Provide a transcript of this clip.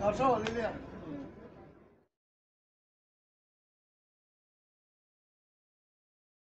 老师，我六六。